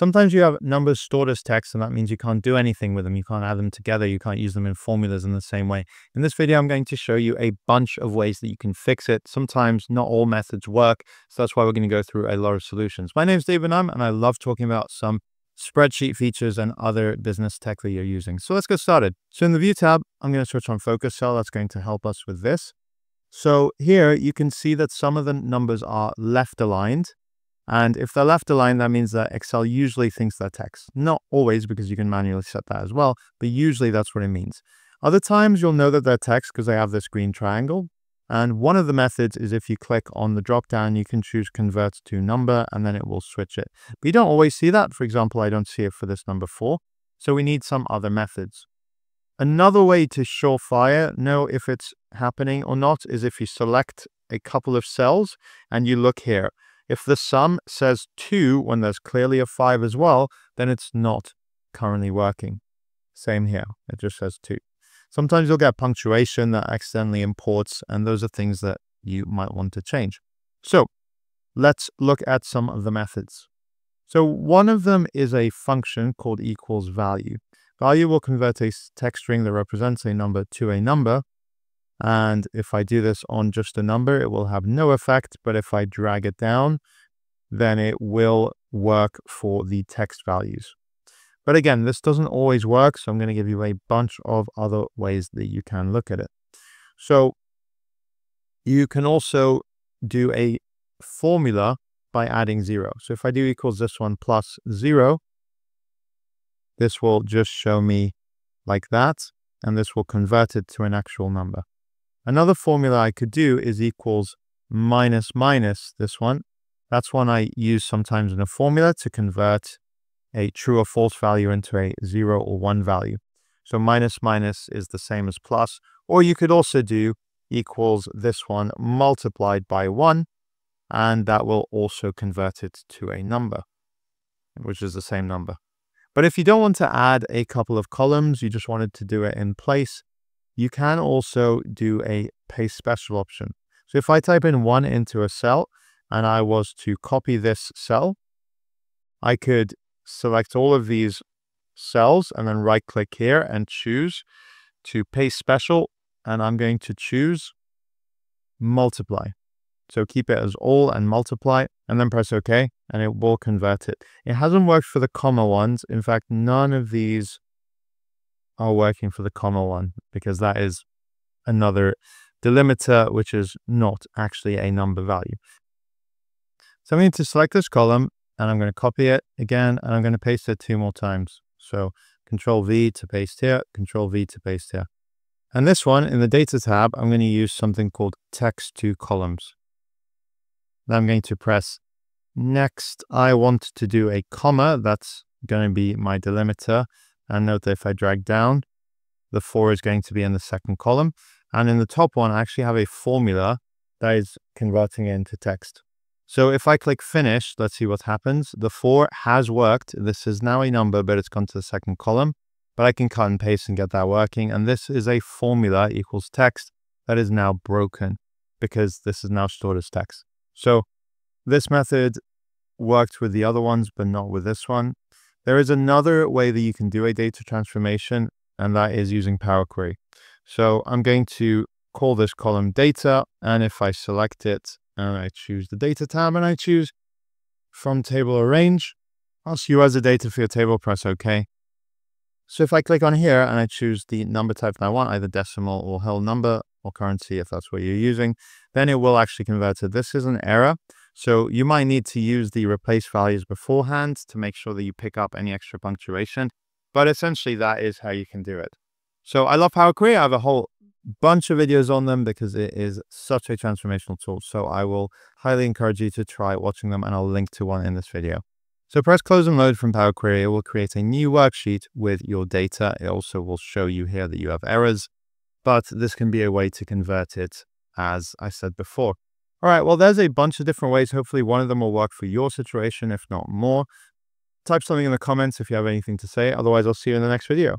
Sometimes you have numbers stored as text, and that means you can't do anything with them. You can't add them together. You can't use them in formulas in the same way. In this video, I'm going to show you a bunch of ways that you can fix it. Sometimes not all methods work, so that's why we're going to go through a lot of solutions. My name is David Benaim, and I love talking about some spreadsheet features and other business tech that you're using. So let's get started. So in the View tab, I'm going to switch on Focus Cell. That's going to help us with this. So here you can see that some of the numbers are left aligned and if they're left aligned, that means that Excel usually thinks they're text. Not always, because you can manually set that as well, but usually that's what it means. Other times you'll know that they're text because they have this green triangle. And one of the methods is if you click on the drop down, you can choose convert to number and then it will switch it. But you don't always see that. For example, I don't see it for this number four. So we need some other methods. Another way to surefire know if it's happening or not is if you select a couple of cells and you look here. If the sum says 2 when there's clearly a 5 as well, then it's not currently working. Same here, it just says 2. Sometimes you'll get punctuation that accidentally imports, and those are things that you might want to change. So let's look at some of the methods. So one of them is a function called equals value. Value will convert a text string that represents a number to a number, and if I do this on just a number, it will have no effect. But if I drag it down, then it will work for the text values. But again, this doesn't always work. So I'm going to give you a bunch of other ways that you can look at it. So you can also do a formula by adding zero. So if I do equals this one plus zero, this will just show me like that. And this will convert it to an actual number. Another formula I could do is equals minus minus this one. That's one I use sometimes in a formula to convert a true or false value into a zero or one value. So minus minus is the same as plus, or you could also do equals this one multiplied by one, and that will also convert it to a number, which is the same number. But if you don't want to add a couple of columns, you just wanted to do it in place, you can also do a paste special option. So if I type in one into a cell and I was to copy this cell, I could select all of these cells and then right click here and choose to paste special. And I'm going to choose multiply. So keep it as all and multiply and then press OK and it will convert it. It hasn't worked for the comma ones. In fact, none of these are working for the comma one because that is another delimiter, which is not actually a number value. So I'm going to select this column and I'm going to copy it again, and I'm going to paste it two more times. So control V to paste here, control V to paste here. And this one in the data tab, I'm going to use something called text to columns. Then I'm going to press next. I want to do a comma. That's going to be my delimiter. And note that if I drag down, the four is going to be in the second column. And in the top one, I actually have a formula that is converting it into text. So if I click finish, let's see what happens. The four has worked. This is now a number, but it's gone to the second column. But I can cut and paste and get that working. And this is a formula equals text that is now broken because this is now stored as text. So this method worked with the other ones, but not with this one. There is another way that you can do a data transformation, and that is using Power Query. So I'm going to call this column data, and if I select it and I choose the data tab and I choose from table arrange, ask you as a data for your table, press OK. So if I click on here and I choose the number type that I want, either decimal or whole number or currency, if that's what you're using, then it will actually convert it. This is an error. So you might need to use the replace values beforehand to make sure that you pick up any extra punctuation. But essentially that is how you can do it. So I love Power Query. I have a whole bunch of videos on them because it is such a transformational tool. So I will highly encourage you to try watching them and I'll link to one in this video. So press close and load from Power Query. It will create a new worksheet with your data. It also will show you here that you have errors, but this can be a way to convert it as I said before. All right, well, there's a bunch of different ways. Hopefully one of them will work for your situation, if not more. Type something in the comments if you have anything to say. Otherwise, I'll see you in the next video.